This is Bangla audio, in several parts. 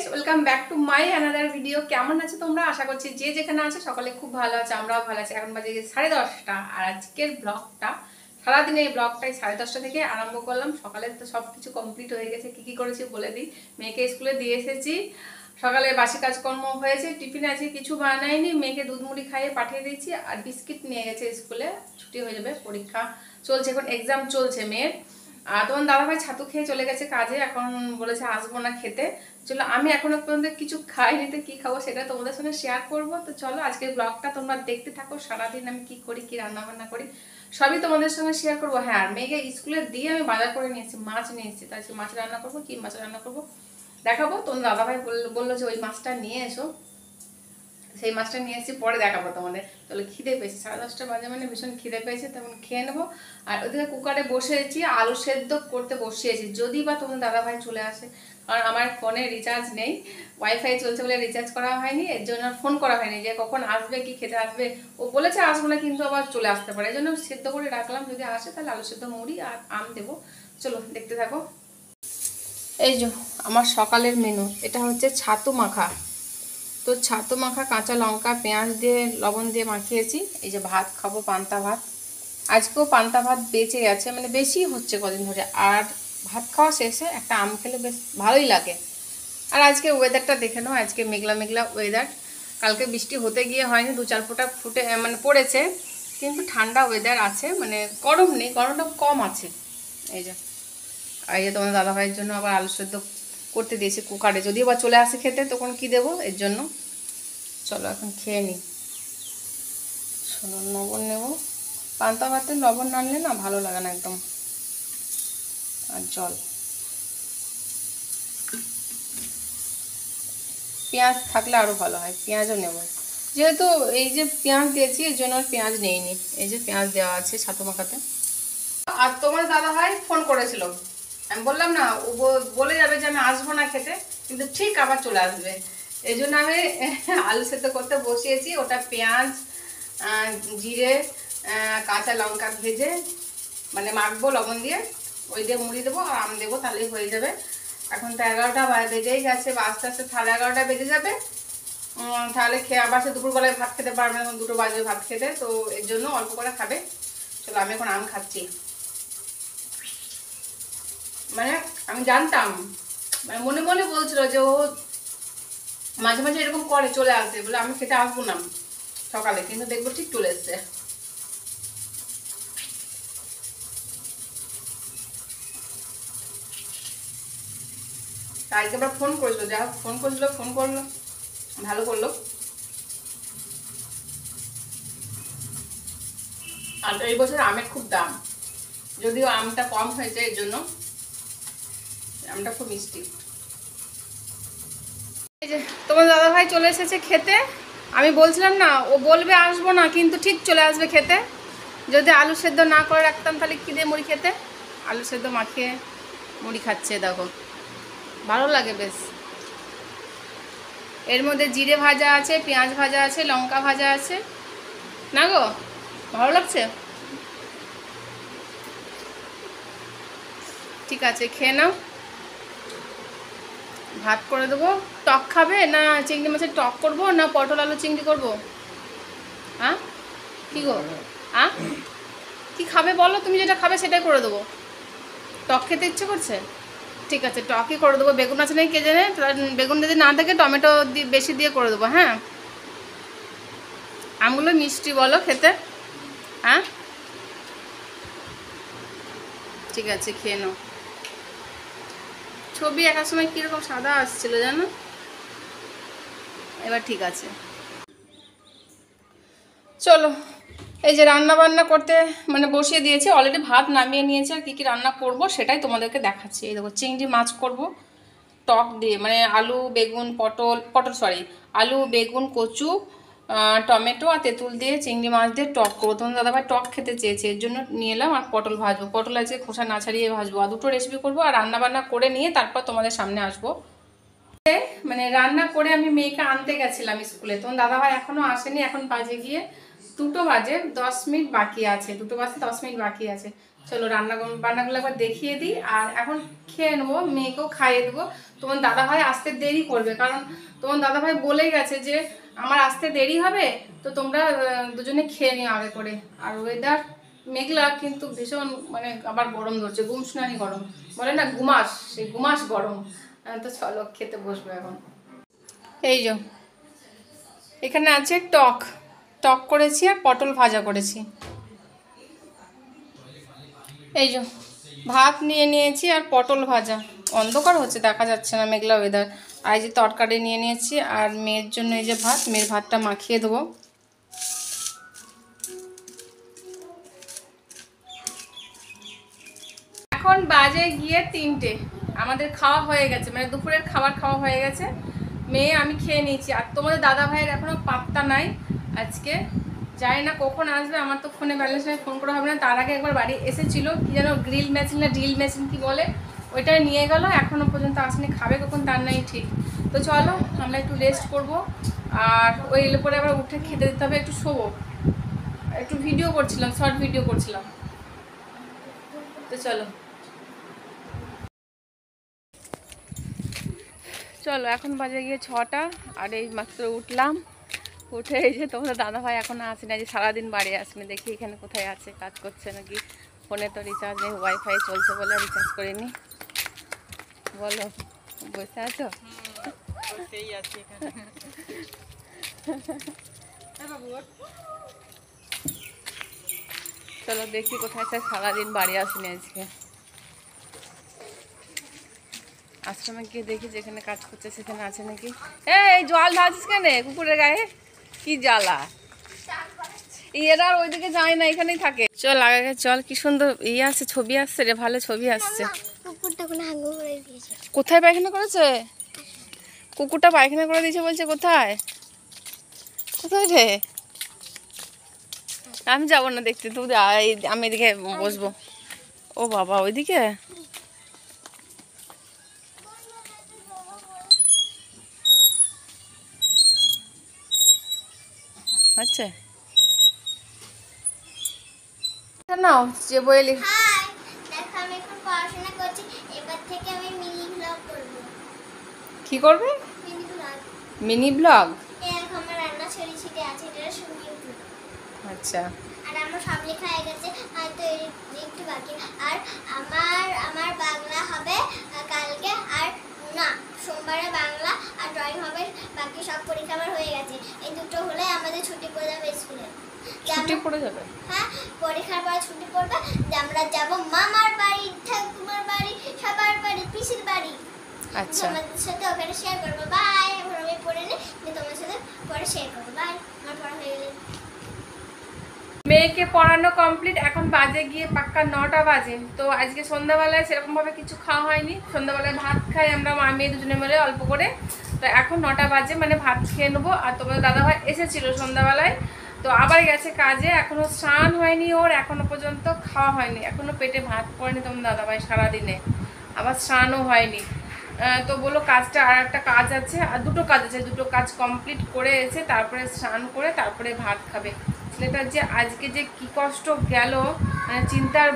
Guys welcome back to my another video কেমন আছে তোমরা? আশা করছি যে যেখানে আছে সকলে খুব ভালো আছে, আমরাও ভালো আছি। এখন বাজে সাড়ে দশটা। আর আজকের ব্লগটা সারাদিনে এই ব্লগটাই সাড়ে দশটা থেকে আরম্ভ করলাম। সকালে তো সব কিছু কমপ্লিট হয়ে গেছে, কী কী করেছি বলে দিই। মেয়েকে স্কুলে দিয়ে এসেছি। সকালে বাসি কাজকর্ম হয়েছে, টিফিন আছে, কিছু বানাইনি। মেয়েকে দুধ মুড়ি খাইয়ে পাঠিয়ে দিয়েছি আর বিস্কিট নিয়ে গেছে স্কুলে। ছুটি হয়ে যাবে, পরীক্ষা চলছে, এখন এক্সাম চলছে মেয়ের। আর তোমার দাদাভাই ছাতু খেয়ে চলে গেছে কাজে, এখন বলেছে আসব না খেতে। চলো, আমি এখনও পর্যন্ত কিছু খাইনি, তো কি খাব সেটা তোমাদের সঙ্গে শেয়ার করব। তো চলো, আজকের ব্লগটা তোমরা দেখতে থাকো, সারাদিন আমি কি করি, কি রান্না বান্না করি, সবই তোমাদের সঙ্গে শেয়ার করব। হ্যাঁ আর মেয়েকে স্কুলে দিয়ে আমি বাজার করে নিয়েছি, মাছ নিয়েছি তাই আজকে মাছ রান্না করব, কি মাছ রান্না করব, দেখাবো। তোমার দাদাভাই বলল যে ওই মাছটা নিয়ে এসো। সেই মাছটা নিয়ে এসেছি পরে দেখাবো তোমাদের। তাহলে খিদে পেয়েছে, সাড়ে দশটা বাজে মানে ভীষণ খিদে পেয়েছে, তখন খেয়ে নেব। আর ওদিকে কুকারে বসেছি আলু সেদ্ধ করতে বসিয়েছি, যদি বা তোমার দাদাভাই চলে আসে। কারণ আমার ফোনে রিচার্জ নেই ওয়াইফাই চলছে বলে রিচার্জ করা হয়নি, এর জন্য ফোন করা হয়নি যে কখন আসবে, কি খেতে আসবে। ও বলেছে আসব না, কিন্তু আবার চলে আসতে পারে। এই জন্য সেদ্ধ করে রাখলাম, যদি আসে তাহলে আলু সেদ্ধ, মুড়ি আর আম দেবো। চলো, দেখতে থাকো। এই যে, আমার সকালের মেনু এটা হচ্ছে ছাতু মাখা। তো ছাতু মাখা, কাঁচা লঙ্কা, পেঁয়াজ দিয়ে, লবণ দিয়ে মাখিয়েছি। এই যে ভাত খাব, পান্তা ভাত। আজকেও পান্তা ভাত বেঁচে গেছে মানে বেশি হচ্ছে কদিন ধরে। আর ভাত খাওয়া শেষে একটা আম খেলে বেশ ভালোই লাগে। আর আজকে ওয়েদারটা দেখে নাও, আজকে মেঘলা মেঘলা ওয়েদার কালকে বৃষ্টি হতে গিয়ে হয়নি, দু চার ফোঁটা ফুটে মানে পড়েছে। কিন্তু ঠান্ডা ওয়েদার আছে মানে গরম নেই, গরমটা কম আছে। এই যে এই যে তোমার দাদাভাইয়ের জন্য আবার আলু সেদ্ধ করতে দিয়েছি কুকারে। যদি বা চলে আসে খেতে, তখন কি দেবো? এর জন্য চলো এখন খেয়ে নিই। শোনো, লবণ নেব। পান্তা ভাতে লবণ না আনলে না ভালো লাগে না একদম। আর জল। পেঁয়াজ থাকলে আরও ভালো হয়, পেঁয়াজও নেব। যেহেতু এই যে পেঁয়াজ দিয়েছি, এর জন্য পেঁয়াজ নেইনি। এই যে পেঁয়াজ দেওয়া আছে ছাতু মাখাতে। আর তোমার দাদা ভাই ফোন করেছিল। আমি বললাম না, ও বলে যাবে যে আমি আসব না খেতে, কিন্তু ঠিক আবার চলে আসবে। এই জন্য আমি আলু সেদ্ধ করতে বসিয়েছি, ওটা পেঁয়াজ জিরে কাঁচা লঙ্কা ভেজে মানে মাখবো লবণ দিয়ে, ওই দিয়ে মুড়ি দেবো, আর আম দেবো, তাহলেই হয়ে যাবে। এখন তো এগারোটা বেজেই গেছে, বা আস্তে আস্তে সাড়ে এগারোটা বেজে যাবে। তাহলে খেয়ে আবার সে দুপুরবেলায় ভাত খেতে পারবে এখন দুটো বাজবে ভাত খেতে, তো এর জন্য অল্প করে খাবে। চলো, আমি এখন আম খাচ্ছি। মানে আমি জানতাম। মানে মনে মনে বলছিল যে ও মাঝে মাঝে এরকম করে চলে আসে, বলে আমি খেতে আসব না সকালে, কিন্তু দেখব ঠিক চলে এসছে। আজকে আবার ফোন করেছিল, যা ফোন করেছিল, ফোন করল, ভালো করল। আর এই বছর আমের খুব দাম, যদিও আমটা কম হয়েছে এর জন্য আমটা খুব মিষ্টি। তোমার দাদা ভাই চলে এসেছে খেতে। আমি বলছিলাম না, ও বলবে আসব না, কিন্তু ঠিক চলে আসবে খেতে। যদি আলু সেদ্ধ না করে রাখতাম, তাহলে কী দিয়ে মুড়ি খেতে? আলু সেদ্ধ মাখিয়ে মুড়ি খাচ্ছে, দেখো। ভালো লাগে বেশ। এর মধ্যে জিরে ভাজা আছে, পেঁয়াজ ভাজা আছে, লঙ্কা ভাজা আছে। না গো, ভালো লাগছে? ঠিক আছে, খেয়ে নাও। ভাত করে দেবো। টক খাবে না চিংড়ি মাছের টক করব না পটল আলু চিংড়ি করব? হ্যাঁ? কী গো? হ্যাঁ? কী খাবে বলো? তুমি যেটা খাবে সেটাই করে দেবো। টক খেতে ইচ্ছে করছে? ঠিক আছে, টকই করে দেবো। বেগুন আছে নাকি কে জানে? বেগুন যদি না থাকে, টমেটো বেশি দিয়ে করে দেবো হ্যাঁ? আমগুলো মিষ্টি বলো খেতে। হ্যাঁ? ঠিক আছে, খেয়ে নাও। ছবি একার সময় কীরকম সাদা আসছিল জানো? এবার ঠিক আছে। চলো, এই যে রান্না বান্না করতে মানে বসিয়ে দিয়েছি অলরেডি ভাত নামিয়ে নিয়েছি, আর কী কী রান্না করব সেটাই তোমাদেরকে দেখাচ্ছি। এই দেখো, চিংড়ি মাছ করব, টক দিয়ে মানে আলু, বেগুন, পটল পটল সরি আলু, বেগুন, কচু টমেটো আর তেঁতুল দিয়ে চিংড়ি মাছ দিয়ে টক করব। তোমার দাদাভাই টক খেতে চেয়েছে, এর জন্য নিয়ে এলাম আর পটল ভাজবো। পটল আজকে খোসা না ছাড়িয়ে ভাজবো। আর দুটো রেসিপি করব আর রান্না বান্না করে নিয়ে তারপর তোমাদের সামনে আসব। মানে রান্না করে আমি মেয়েকে আনতে গেছিলাম স্কুলে। তোমার দাদাভাই এখনও আসেনি, এখন বাজে গিয়ে দুটো বাজে, দশ মিনিট বাকি আছে। দুটো বাজে দশ মিনিট বাকি আছে। চলো রান্না বান্নাগুলো একবার দেখিয়ে দিই। আর এখন খেয়ে নেব, মেয়েকেও খাইয়ে দেবো। তোমার দাদা ভাই আসতে দেরি করবে, কারণ তোমার দাদা ভাই বলেই গেছে যে, আমার আসতে দেরি হবে, তো তোমরা দুজনে খেয়ে নিও আগে করে। আর ওয়েদার মেঘলা, কিন্তু ভীষণ মানে আবার গরম ধরছে গুমসুনানি গরম। বলে না, গুমাস, সেই গুমাস গরম। তো চলো খেতে বসবো এখন। এই যে, এখানে আছে টক। টক করেছি আর পটল ভাজা করেছি। এই যে, ভাত নিয়ে নিয়েছি আর পটল ভাজা। অন্ধকার হচ্ছে, দেখা যাচ্ছে না মেঘলা ওয়েদার আর এই যে তরকারি নিয়ে নিয়েছি আর মেয়ের জন্য এই যে ভাত, মেয়ের ভাতটা মাখিয়ে দেবো। এখন বাজে গিয়ে তিনটে। আমাদের খাওয়া হয়ে গেছে মানে দুপুরের খাবার খাওয়া হয়ে গেছে। মেয়ে, আমি খেয়ে নিয়েছি। আর তোমাদের দাদা ভাইয়ের এখনও পাত্তা নাই আজকে। জানি না কখন আসবে, আমার তো ফোনে ব্যালেন্স নেই ফোন করা হবে না। তার আগে একবার বাড়ি এসেছিল, কি যেন গ্রিল মেশিন না ড্রিল মেশিন কি বলে ওইটা নিয়ে গেল এখনও পর্যন্ত আসেনি, খাবে কখন তার নাই ঠিক। তো চলো, আমরা একটু রেস্ট করব, আর ওই এলে পরে আবার উঠে খেতে দিতে হবে, একটু শোবো। একটু ভিডিও করছিলাম শর্ট ভিডিও করছিলাম। তো চলো। চলো, এখন বাজে গিয়ে ছটা, আর এই মাত্র উঠলাম। উঠে এই যে তোমাদের দাদা ভাই এখনও আসেনি আজ সারাদিন বাড়ি আসেনি দেখি এখানে কোথায় আছে, কাজ করছে নাকি? ফোনে তো রিচার্জ নেই ওয়াইফাই চলছে বলে রিচার্জ করিনি। বলো, বসে আছো? চলো দেখি কোথায় আছে, সারাদিন বাড়ি আসেনি আজকে। আশ্রমে গিয়ে দেখি যেখানে কাজ করছে সেখানে আছে নাকি? এই, জল ঢালছিস কেন কুকুরের গায়ে? কি জ্বালা? এরা আর ওইদিকে যায় না এখানেই থাকে। চল আগে চল কি সুন্দর ইয়ে আছে ছবি আসছে রে ভালো ছবি আসছে। কুকুরটা কোনো হাঙ্গু করে দিয়েছে। কোথায় পায়খানা করেছে? কুকুরটা পায়খানা করে দিয়েছে বলছে কোথায়? কোথায় রে? আমি যাব না দেখতে তুই আমি এদিকে বসবো। ও বাবা ওইদিকে আচ্ছা নাও যে বই লিখ হাই দেখো আমি এখন পড়াশোনা করছি এবার থেকে আমি মিনি ব্লগ লিখ কি করবে? মিনি ব্লগ মিনি ব্লগ এই দেখো আমার রান্না ছড়ি ছিটে আছে এটা শুনি আচ্ছা। আর আমার সব লেখা হয়ে গেছে আর তো এই- একটু বাকি আর আমার আমার বাংলা হবে আহ, কালকে আর না সোমবারে বাংলা আর ড্রয়িং হবে বাকি সব পরীক্ষা আমার হয়ে গেছে এই দুটো হলে আমাদের ছুটি পড়ে যাবে স্কুলে যে ছুটি পড়ে যাবে? হ্যাঁ পরীক্ষার পর ছুটি পড়বে যে আমরা যাব মামার বাড়ি ঠাকুমার বাড়ি সবার বাড়ি পিসির বাড়ি। আচ্ছা। তোমাদের সাথে ওখানে শেয়ার করব। বাই এখন আমি পড়ে নিই তোমার সাথে পরে শেয়ার করব। বাই আমার পড়া হয়ে গেলে। মেয়েকে পড়ানো কমপ্লিট এখন বাজে গিয়ে পাক্কা নটা বাজে। তো আজকে সন্ধ্যাবেলায় সেরকমভাবে কিছু খাওয়া হয়নি। সন্ধ্যাবেলায় ভাত খাই আমরা মা মেয়ে দুজনে মিলে অল্প করে। তো এখন নটা বাজে মানে ভাত খেয়ে নেব। আর তোমাদের দাদাভাই এসেছিল সন্ধ্যাবেলায়। তো আবার গেছে কাজে, এখনও স্নান হয়নি ওর, এখনও পর্যন্ত খাওয়া হয়নি। এখনও পেটে ভাত পড়েনি তোমার দাদাভাই সারাদিনে। আবার স্নানও হয়নি। তো বলল কাজটা আর একটা কাজ আছে, আর দুটো কাজ আছে। দুটো কাজ কমপ্লিট করে এসে তারপরে স্নান করে তারপরে ভাত খাবে। ছেলেটার যে আজকে যে কি কষ্ট গেল মানে চিন্তার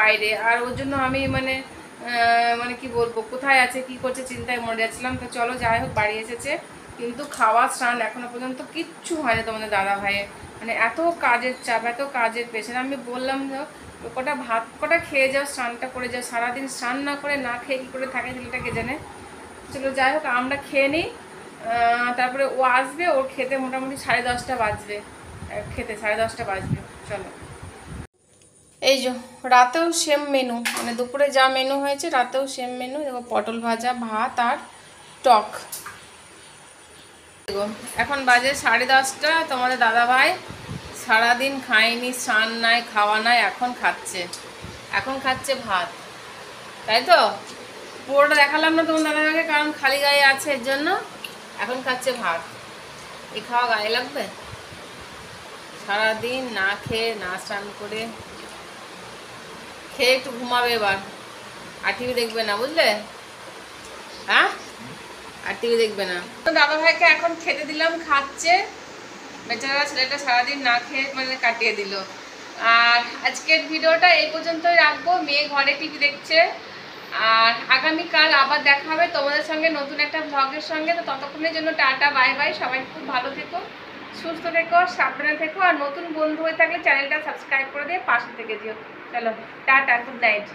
বাইরে। আর ওর জন্য আমি মানে মানে কি বলব, কোথায় আছে, কি করছে চিন্তায় মরে যাচ্ছিলাম। তো চলো যাই হোক, বাড়ি এসেছে। কিন্তু খাওয়া স্নান এখনও পর্যন্ত কিচ্ছু হয়নি তোমাদের দাদা ভাইয়ের মানে এত কাজের চাপ, এত কাজের পেছনে। আমি বললাম, যে কটা ভাত, কটা খেয়ে যাও, স্নানটা করে যাও। সারাদিন স্নান না করে না খেয়ে কী করে থাকে ছেলেটাকে জানে? চলো যাই হোক, আমরা খেয়ে নিই। তারপরে ও আসবে, ওর খেতে মোটামুটি সাড়ে দশটা বাজবে। খেতে সাড়ে দশটা বাজবে। চলো। এই যে, রাতেও সেম মেনু মানে দুপুরে যা মেনু হয়েছে, রাতেও সেম মেনু দেখো, পটল ভাজা, ভাত আর টক। এখন বাজে সাড়ে দশটা, তোমাদের দাদা ভাই সারাদিন খায়নি, স্নান নাই, খাওয়া নাই, এখন খাচ্ছে। এখন খাচ্ছে ভাত। তাই তো? পুরোটা দেখালাম না তোমার দাদা দাদাভাইকে, কারণ খালি গায়ে আছে এর জন্য। এখন খাচ্ছে ভাত। এই খাওয়া গায়ে লাগবে? সারাদিন না খেয়ে, না স্নান করে খেয়ে একটু ঘুমাবে এবার। আর টিভি দেখবে না, বুঝলে? হ্যাঁ? আর টিভি দেখবে না। দাদা ভাইকে এখন খেতে দিলাম, খাচ্ছে। বেচারা ছেলেটা সারাদিন না খেয়ে মানে কাটিয়ে দিল। আর আজকের ভিডিওটা এই পর্যন্তই রাখব। মেয়ে ঘরে টিভি দেখছে। আর আগামীকাল আবার দেখা হবে তোমাদের সঙ্গে নতুন একটা ভ্লগের সঙ্গে। তো ততক্ষণের জন্য টাটা, বাই বাই। সবাই খুব ভালো থেকো, সুস্থ থেকো, সাবধানে থেকো। আর নতুন বন্ধু হয়ে থাকলে চ্যানেলটা সাবস্ক্রাইব করে দিয়ে পাশে থেকে দিও চলো, টাটা গুড নাইট